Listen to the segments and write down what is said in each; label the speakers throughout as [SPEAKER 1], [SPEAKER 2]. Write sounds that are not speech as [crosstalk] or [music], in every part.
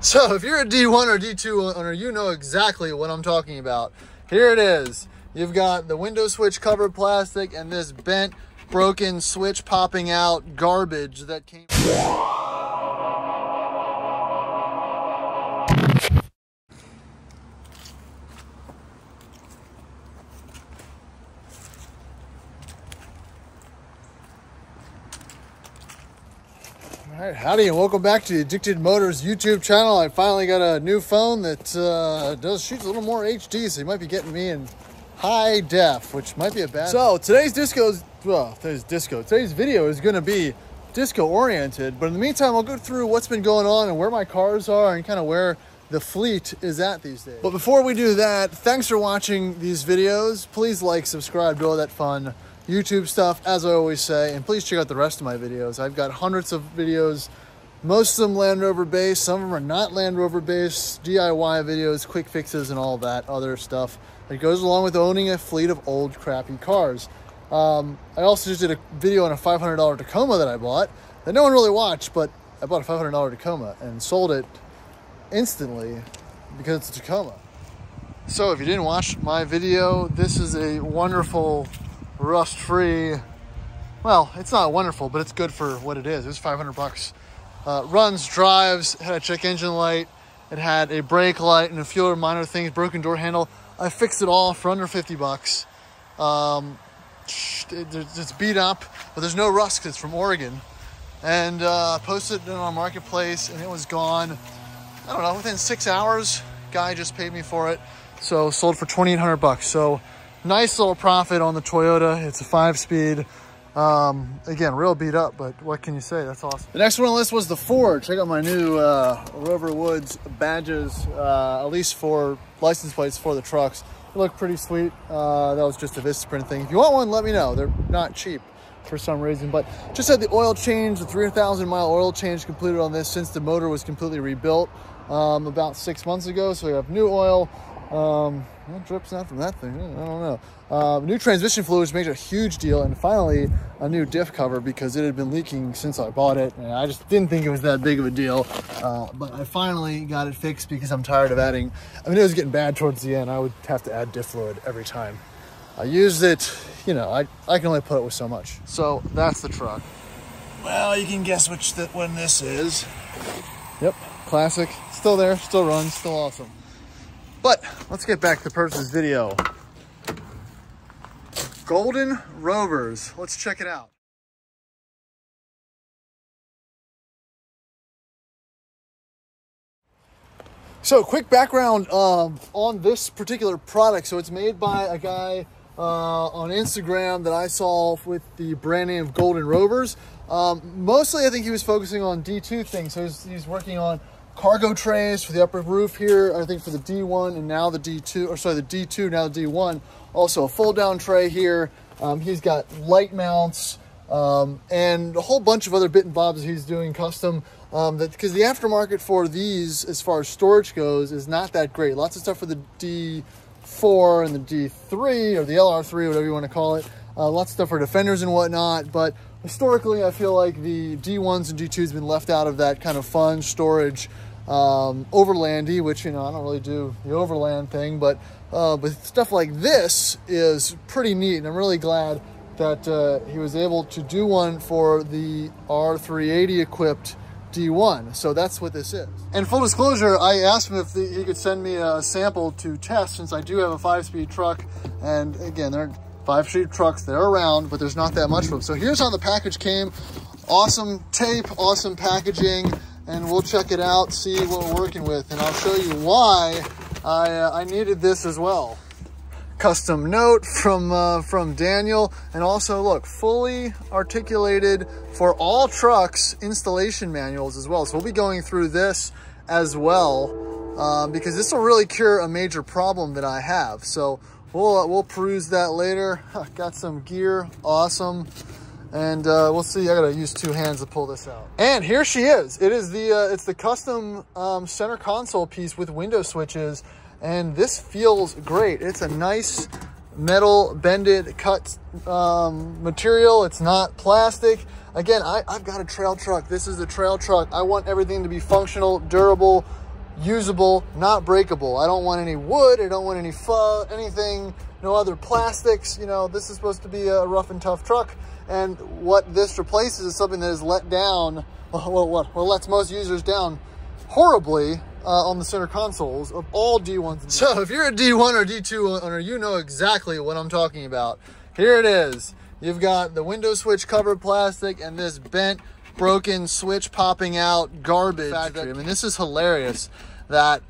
[SPEAKER 1] So if you're a D1 or D2 owner, you know exactly what I'm talking about. Here it is. You've got the window switch covered plastic and this bent, broken switch popping out garbage that came. All right, howdy, and welcome back to the Addicted Motors YouTube channel. I finally got a new phone that uh, does shoots a little more HD, so you might be getting me in high def, which might be a bad. So today's disco, well, today's disco. Today's video is going to be disco oriented, but in the meantime, I'll go through what's been going on and where my cars are and kind of where the fleet is at these days. But before we do that, thanks for watching these videos. Please like, subscribe, do all that fun YouTube stuff, as I always say, and please check out the rest of my videos. I've got hundreds of videos, most of them Land Rover based, some of them are not Land Rover based, DIY videos, quick fixes, and all that other stuff that goes along with owning a fleet of old crappy cars. Um, I also just did a video on a $500 Tacoma that I bought that no one really watched, but I bought a $500 Tacoma and sold it instantly because it's a Tacoma. So if you didn't watch my video, this is a wonderful rust free. Well, it's not wonderful, but it's good for what it is. It was 500 bucks. Uh, runs, drives, had a check engine light, it had a brake light and a few other minor things, broken door handle. I fixed it all for under 50 bucks. Um, it's beat up, but there's no rust it's from Oregon. And uh, posted it on our Marketplace and it was gone. I don't know, within six hours, guy just paid me for it. So sold for 2,800 bucks. So nice little profit on the Toyota. It's a five speed. Um, again, real beat up, but what can you say? That's awesome. The next one on the list was the Ford. Check out my new uh, Rover Woods badges, uh, at least for license plates for the trucks. They look pretty sweet. Uh, that was just a Vistaprint thing. If you want one, let me know. They're not cheap for some reason, but just had the oil change, the 300,000 mile oil change completed on this since the motor was completely rebuilt um, about six months ago. So we have new oil, um, what drips out from that thing? I don't know. Uh, new transmission fluid, made a huge deal, and finally a new diff cover because it had been leaking since I bought it, and I just didn't think it was that big of a deal. Uh, but I finally got it fixed because I'm tired of adding. I mean, it was getting bad towards the end. I would have to add diff fluid every time. I used it, you know, I, I can only put it with so much. So that's the truck. Well, you can guess which one this is. Yep, classic. Still there, still runs, still awesome. But let's get back to this video. Golden Rovers. Let's check it out. So quick background um, on this particular product. So it's made by a guy uh, on Instagram that I saw with the brand name of Golden Rovers. Um, mostly I think he was focusing on D2 things. So he's, he's working on cargo trays for the upper roof here, I think for the D1 and now the D2, or sorry, the D2, now the D1. Also a fold down tray here. Um, he's got light mounts um, and a whole bunch of other bit and bobs he's doing custom. Um, that Because the aftermarket for these, as far as storage goes, is not that great. Lots of stuff for the D4 and the D3 or the LR3, whatever you want to call it. Uh, lots of stuff for defenders and whatnot, but historically I feel like the D1s and D2s have been left out of that kind of fun storage um, overlandy, which you know I don't really do the overland thing, but uh, but stuff like this is pretty neat, and I'm really glad that uh, he was able to do one for the R380 equipped D1. So that's what this is. And full disclosure, I asked him if the, he could send me a sample to test since I do have a five-speed truck, and again, they're five-speed trucks. They're around, but there's not that much of them. So here's how the package came. Awesome tape, awesome packaging and we'll check it out, see what we're working with, and I'll show you why I, uh, I needed this as well. Custom note from, uh, from Daniel, and also look, fully articulated for all trucks installation manuals as well. So we'll be going through this as well, uh, because this will really cure a major problem that I have. So we'll, uh, we'll peruse that later. [laughs] Got some gear, awesome and uh, we'll see. I gotta use two hands to pull this out. And here she is. It is the uh, it's the custom um, center console piece with window switches, and this feels great. It's a nice metal bended cut um, material. It's not plastic. Again, I, I've got a trail truck. This is a trail truck. I want everything to be functional, durable, usable, not breakable. I don't want any wood. I don't want any fuzz, anything, no other plastics. You know, this is supposed to be a rough and tough truck. And what this replaces is something that is let down, [laughs] well, what, what lets most users down horribly uh, on the center consoles of all D1s. [laughs] So if you're a D1 or D2 owner, you know exactly what I'm talking about. Here it is. You've got the window switch covered plastic and this bent, broken switch popping out garbage. Factory. I mean, this is hilarious that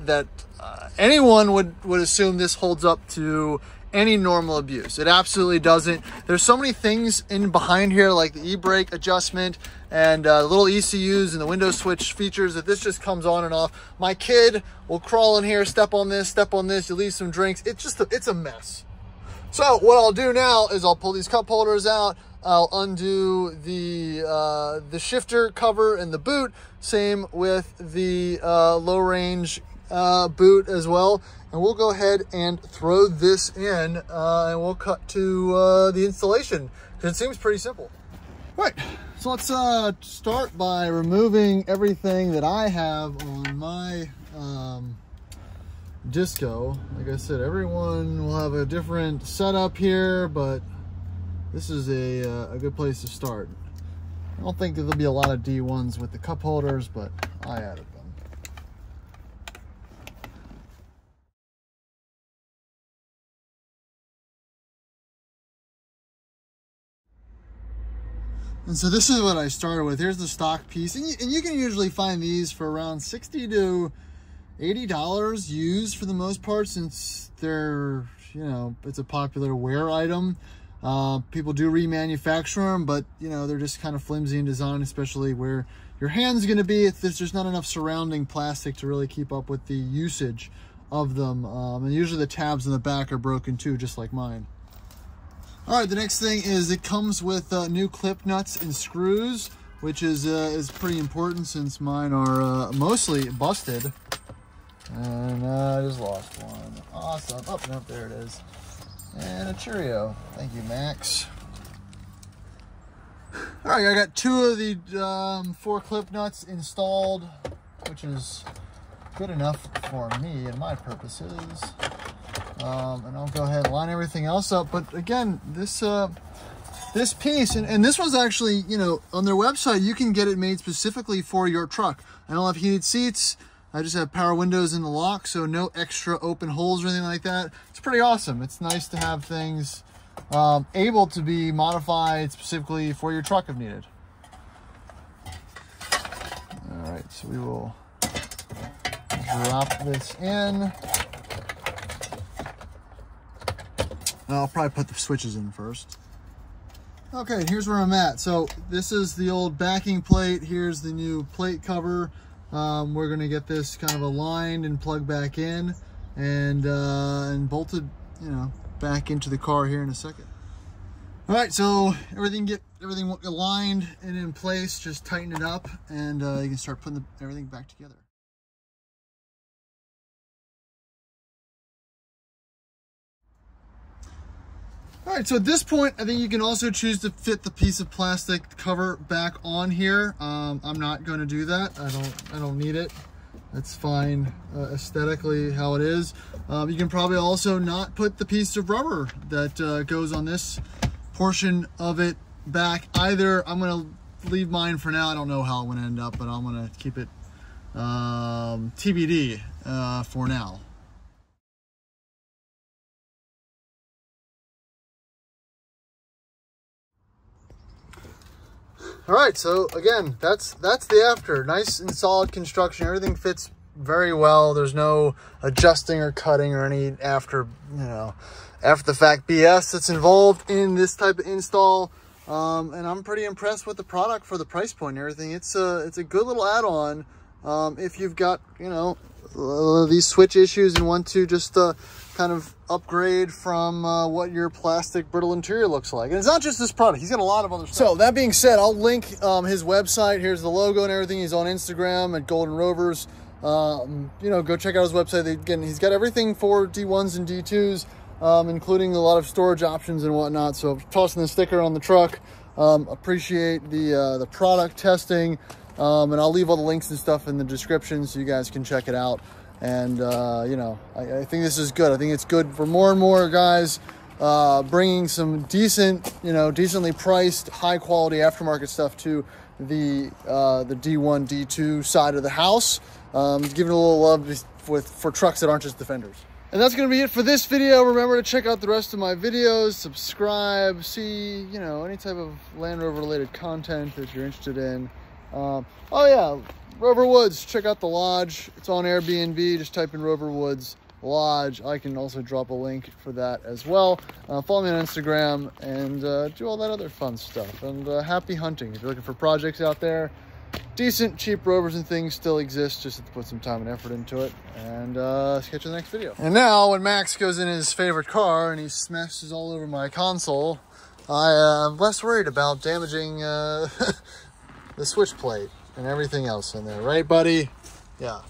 [SPEAKER 1] that uh, anyone would would assume this holds up to any normal abuse. It absolutely doesn't. There's so many things in behind here, like the e-brake adjustment and uh, little ECUs and the window switch features that this just comes on and off. My kid will crawl in here, step on this, step on this, you leave some drinks. It's just, a, it's a mess. So what I'll do now is I'll pull these cup holders out. I'll undo the uh, the shifter cover and the boot. Same with the uh, low range uh, boot as well. And we'll go ahead and throw this in uh, and we'll cut to uh, the installation because it seems pretty simple. Right, so let's uh, start by removing everything that I have on my um, disco. Like I said, everyone will have a different setup here, but this is a, uh, a good place to start. I don't think there'll be a lot of D1s with the cup holders, but I added them. And so this is what I started with. Here's the stock piece. And you, and you can usually find these for around 60 to $80 used for the most part since they're, you know, it's a popular wear item. Uh, people do remanufacture them, but, you know, they're just kind of flimsy in design, especially where your hand's going to be. If there's just not enough surrounding plastic to really keep up with the usage of them. Um, and usually the tabs in the back are broken too, just like mine. All right, the next thing is it comes with uh, new clip nuts and screws, which is uh, is pretty important since mine are uh, mostly busted. And uh, I just lost one. Awesome. Oh, no, there it is. And a Cheerio. Thank you, Max. All right, I got two of the um, four clip nuts installed, which is good enough for me and my purposes. Um, and I'll go ahead and line everything else up. But again, this uh, this piece, and, and this was actually, you know, on their website, you can get it made specifically for your truck. I don't have heated seats. I just have power windows in the lock, so no extra open holes or anything like that. It's pretty awesome. It's nice to have things um, able to be modified specifically for your truck if needed. All right, so we will drop this in. I'll probably put the switches in first. Okay, here's where I'm at. So this is the old backing plate. Here's the new plate cover. Um, we're gonna get this kind of aligned and plugged back in and, uh, and bolted, you know, back into the car here in a second. All right, so everything get everything aligned and in place, just tighten it up and uh, you can start putting the, everything back together. All right, so at this point, I think you can also choose to fit the piece of plastic cover back on here. Um, I'm not going to do that. I don't, I don't need it. That's fine uh, aesthetically how it is. Um, you can probably also not put the piece of rubber that uh, goes on this portion of it back either. I'm going to leave mine for now. I don't know how it would end up, but I'm going to keep it um, TBD uh, for now. All right, so again, that's that's the after. Nice and solid construction. Everything fits very well. There's no adjusting or cutting or any after, you know, after the fact BS that's involved in this type of install. Um, and I'm pretty impressed with the product for the price point and everything. It's a, it's a good little add-on um, if you've got, you know, uh, these switch issues and want to just uh, kind of upgrade from uh, what your plastic brittle interior looks like. And it's not just this product. He's got a lot of other stuff. So that being said, I'll link um, his website. Here's the logo and everything. He's on Instagram at Golden Rovers. Um, you know, go check out his website. Again, he's got everything for D1s and D2s, um, including a lot of storage options and whatnot. So tossing the sticker on the truck. Um, appreciate the, uh, the product testing Um, and I'll leave all the links and stuff in the description so you guys can check it out. And, uh, you know, I, I, think this is good. I think it's good for more and more guys uh, bringing some decent, you know, decently priced, high quality aftermarket stuff to the uh, the D1, D2 side of the house. Um, giving a little love with for trucks that aren't just Defenders. And that's going to be it for this video. Remember to check out the rest of my videos, subscribe, see, you know, any type of Land Rover related content that you're interested in. Um, oh yeah, Rover Woods, check out the lodge. It's on Airbnb. Just type in Rover Woods Lodge. I can also drop a link for that as well. Uh, follow me on Instagram and uh, do all that other fun stuff. And uh, happy hunting. If you're looking for projects out there, decent cheap rovers and things still exist just have to put some time and effort into it and uh catch you in the next video and now when max goes in his favorite car and he smashes all over my console i am less worried about damaging uh [laughs] the switch plate and everything else in there. Right buddy? Yeah